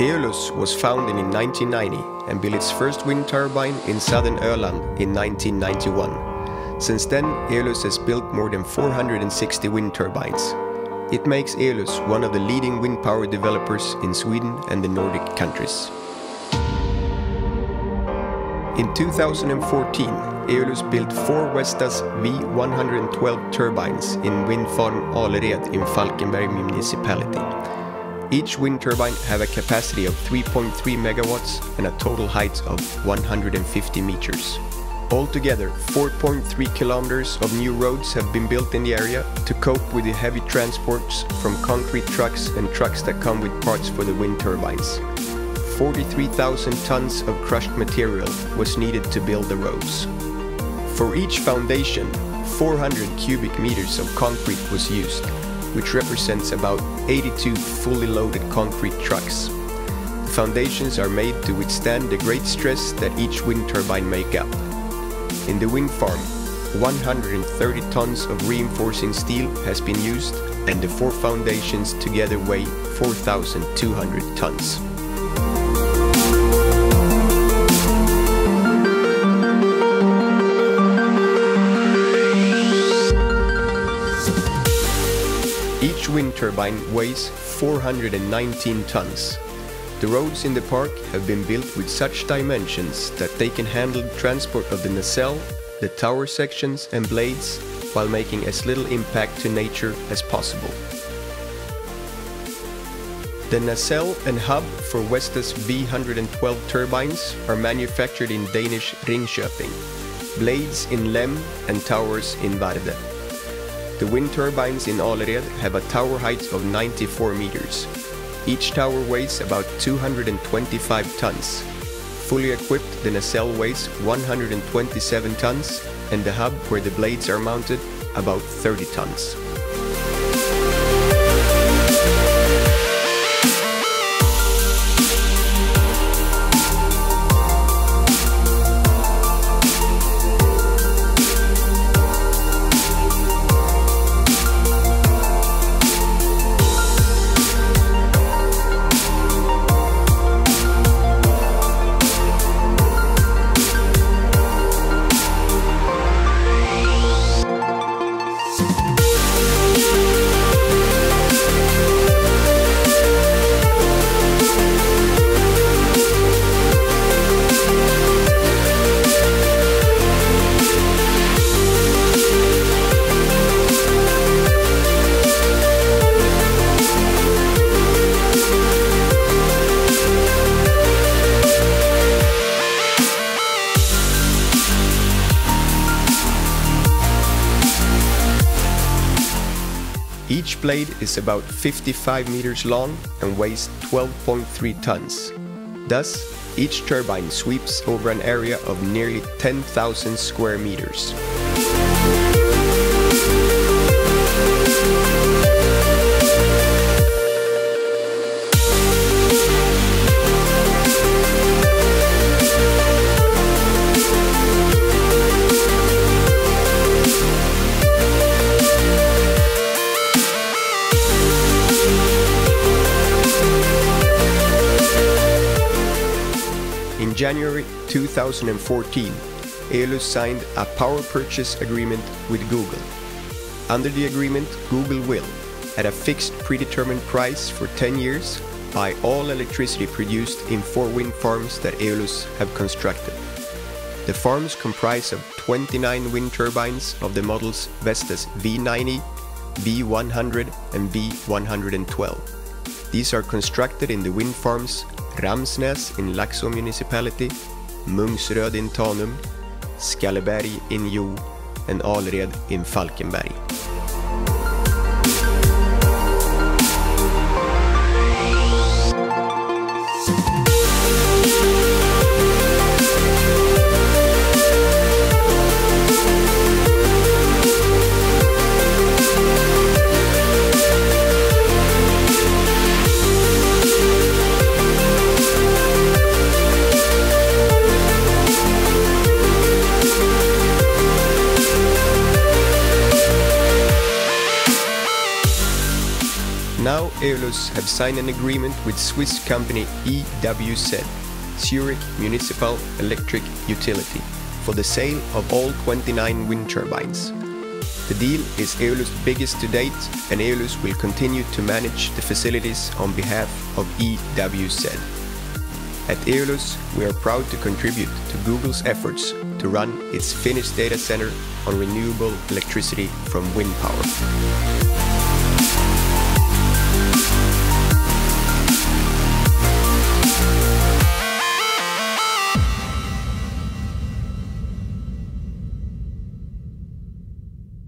Eolus was founded in 1990 and built its first wind turbine in southern Öland in 1991. Since then, Eolus has built more than 460 wind turbines. It makes Eolus one of the leading wind power developers in Sweden and the Nordic countries. In 2014, Eolus built four Vestas V112 turbines in wind farm Alered in Falkenberg municipality. Each wind turbine have a capacity of 3.3 megawatts and a total height of 150 meters. Altogether, 4.3 kilometers of new roads have been built in the area to cope with the heavy transports from concrete trucks and trucks that come with parts for the wind turbines. 43,000 tons of crushed material was needed to build the roads. For each foundation, 400 cubic meters of concrete was used, which represents about 82 fully loaded concrete trucks. The foundations are made to withstand the great stress that each wind turbine make up. In the wind farm, 130 tons of reinforcing steel has been used and the four foundations together weigh 4,200 tons. Turbine weighs 419 tons. The roads in the park have been built with such dimensions that they can handle transport of the nacelle, the tower sections and blades while making as little impact to nature as possible. The nacelle and hub for Vestas V112 turbines are manufactured in Danish Ringkøbing, blades in Lem and towers in Varde. The wind turbines in Alered have a tower height of 94 meters. Each tower weighs about 225 tons. Fully equipped, the nacelle weighs 127 tons and the hub where the blades are mounted about 30 tons. Each blade is about 55 meters long and weighs 12.3 tons. Thus, each turbine sweeps over an area of nearly 10,000 square meters. January 2014, Eolus signed a power purchase agreement with Google. Under the agreement, Google will, at a fixed predetermined price for 10 years, buy all electricity produced in four wind farms that Eolus have constructed. The farms comprise of 29 wind turbines of the models Vestas V90, V100 and V112. These are constructed in the wind farms Ramsnäs in Laxå municipality, Mungsröd in Tanum, Skalleberg in Hjo en Alred in Falkenberg. Now Eolus have signed an agreement with Swiss company EWZ, Zurich Municipal Electric Utility, for the sale of all 29 wind turbines. The deal is Eolus' biggest to date, and Eolus will continue to manage the facilities on behalf of EWZ. At Eolus, we are proud to contribute to Google's efforts to run its Finnish data center on renewable electricity from wind power.